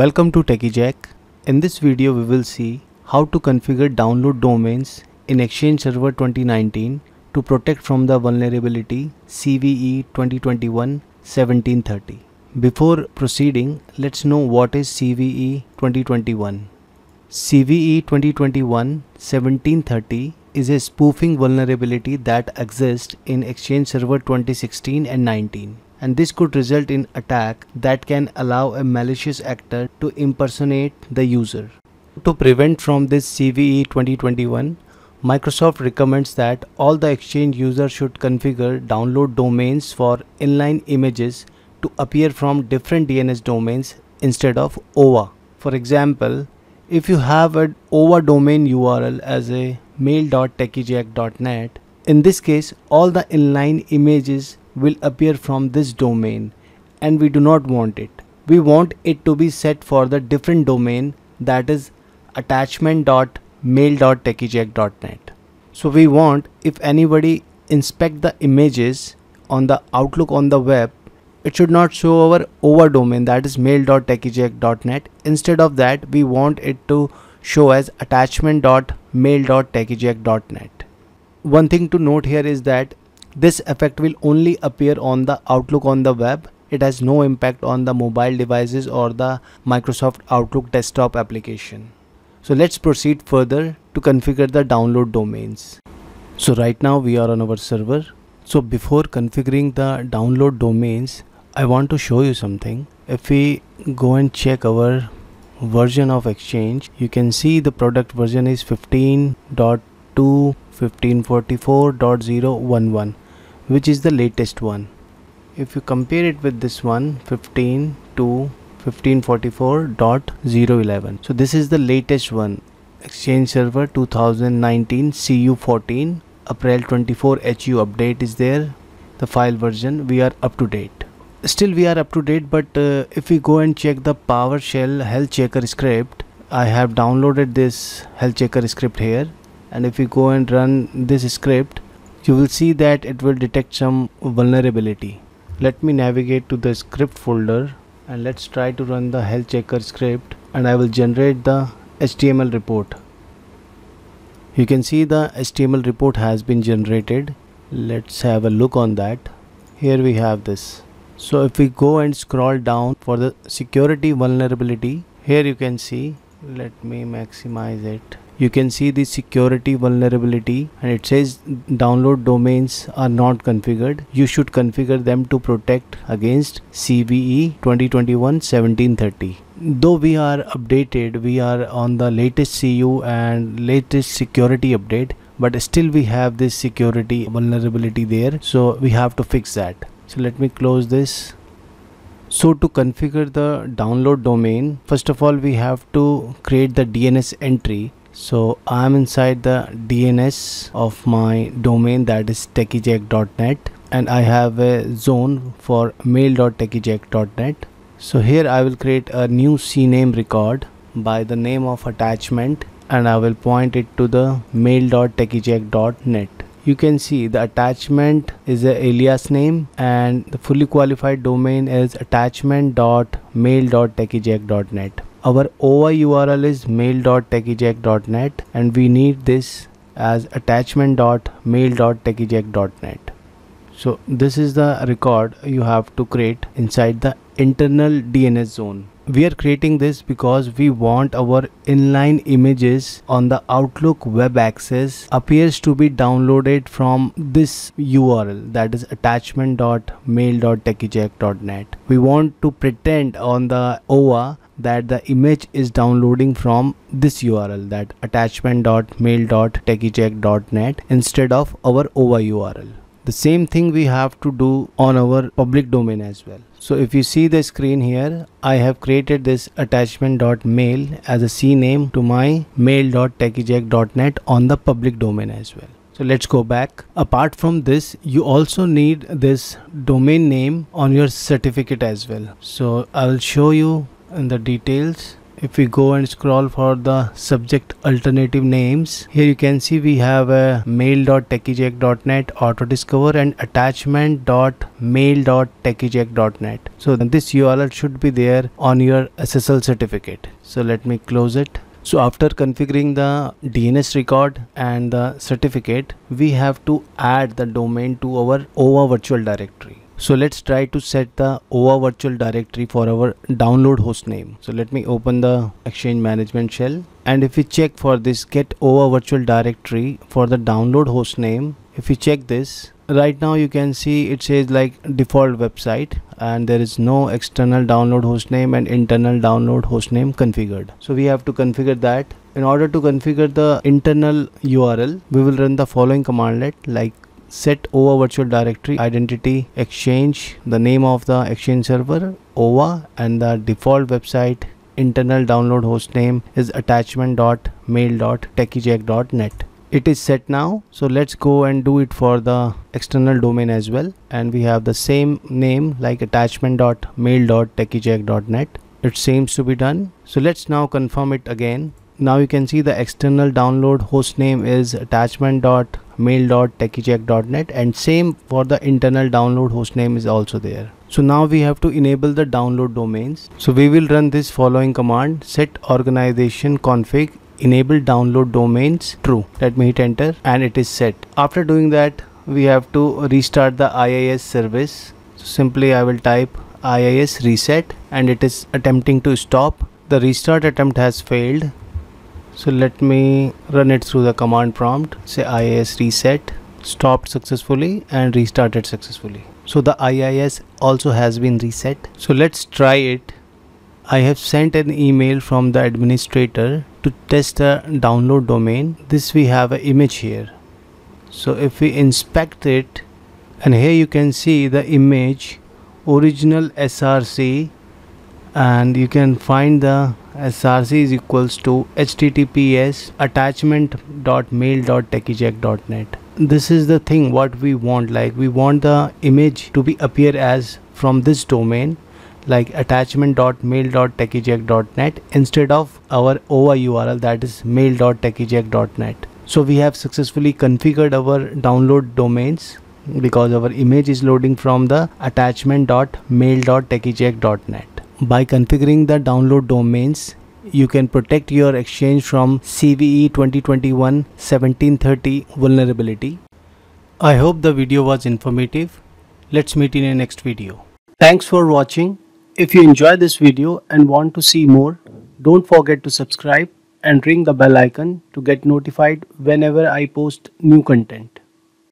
Welcome to Techi Jack. In this video we will see how to configure download domains in Exchange Server 2019 to protect from the vulnerability CVE 2021-1730. Before proceeding, let's know what is CVE 2021. CVE 2021-1730 is a spoofing vulnerability that exists in Exchange Server 2016 and 19 and this could result in attack that can allow a malicious actor to impersonate the user. To prevent from this CVE 2021, Microsoft recommends that all the Exchange users should configure download domains for inline images to appear from different DNS domains instead of OWA. For example, if you have an OWA domain URL as a mail.techiejack.net, in this case all the inline images will appear from this domain and we do not want it. We want it to be set for the different domain that is attachment.mail.techiejack.net. So we want if anybody inspect the images on the Outlook on the web, it should not show our OWA domain that is mail.techiejack.net. Instead of that, we want it to show as attachment.mail.techiejack.net. One thing to note here is that this effect will only appear on the Outlook on the web. It has no impact on the mobile devices or the Microsoft Outlook desktop application. So let's proceed further to configure the download domains. So right now we are on our server. So before configuring the download domains, I want to show you something. If we go and check our version of Exchange, you can see the product version is 15.2 1544.011 which is the latest one. If you compare it with this one 15 to 1544.011 so this is the latest one. Exchange server 2019 cu14 april 24 hu update is there. The file version we are up to date. Still we are up to date but uh, if we go and check the powershell health checker script i have downloaded this health checker script here. And if we go and run this script you will see that it will detect some vulnerability. Let me navigate to the script folder and let's try to run the health checker script and I will generate the HTML report. You can see the HTML report has been generated. Let's have a look on that. Here we have this. So if we go and scroll down for the security vulnerability here you can see let me maximize it you can see the security vulnerability and it says download domains are not configured. You should configure them to protect against CVE 2021-1730 though we are updated we are on the latest CU and latest security update but still we have this security vulnerability there so we have to fix that. So let me close this. So to configure the download domain first of all we have to create the DNS entry so i'm inside the dns of my domain that is techiejack.net and i have a zone for mail.techiejack.net so here i will create a new cname record by the name of attachment and i will point it to the mail.techiejack.net you can see the attachment is a alias name and the fully qualified domain is attachment.mail.techiejack.net our OWA URL is mail.techiejack.net and we need this as attachment.mail.techiejack.net. So this is the record you have to create inside the internal DNS zone. We are creating this because we want our inline images on the Outlook web access appears to be downloaded from this URL that is attachment.mail.techiejack.net. We want to pretend on the OWA that the image is downloading from this URL that attachment.mail.techiejack.net instead of our OWA URL. The same thing we have to do on our public domain as well. So if you see the screen here, I have created this attachment.mail as a CNAME to my mail.techiejack.net on the public domain as well. So let's go back. Apart from this, you also need this domain name on your certificate as well. So I will show you in the details. If we go and scroll for the subject alternative names here you can see we have a mail.techiejack.net auto-discover and attachment.mail.techiejack.net so this url should be there on your ssl certificate. So let me close it. So after configuring the DNS record and the certificate, we have to add the domain to our OWA virtual directory. So let's try to set the OWA virtual directory for our download host name. So let me open the Exchange Management Shell. And if we check for this get OWA virtual directory for the download host name, if we check this, right now you can see it says like default website and there is no external download hostname and internal download hostname configured so we have to configure that in order to configure the internal url we will run the following commandlet like set OWA virtual directory identity exchange the name of the exchange server OWA and the default website internal download hostname is attachment.mail.techiejack.net it is set now so let's go and do it for the external domain as well. And we have the same name like attachment.mail.techiejack.net it seems to be done. So let's now confirm it again. Now you can see the external download host name is attachment.mail.techiejack.net and same for the internal download hostname is also there. So now we have to enable the download domains. So we will run this following command set organization config enable download domains true. Let me hit enter and it is set. After doing that we have to restart the IIS service. So simply I will type IIS reset and it is attempting to stop. The restart attempt has failed so let me run it through the command prompt say IIS reset stopped successfully and restarted successfully so the IIS also has been reset so let's try it I have sent an email from the administrator to test the download domain. This we have an image here. So if we inspect it and here you can see the image original SRC and you can find the SRC is equals to https attachment.mail.techiejack.net this is the thing what we want like we want the image to be appear as from this domain like attachment.mail.techiejack.net instead of our OWA URL that is mail.techiejack.net. So we have successfully configured our download domains because our image is loading from the attachment.mail.techiejack.net. By configuring the download domains, you can protect your exchange from CVE 2021-1730 vulnerability. I hope the video was informative. Let's meet in a next video. Thanks for watching. If you enjoy this video and want to see more, don't forget to subscribe and ring the bell icon to get notified whenever I post new content.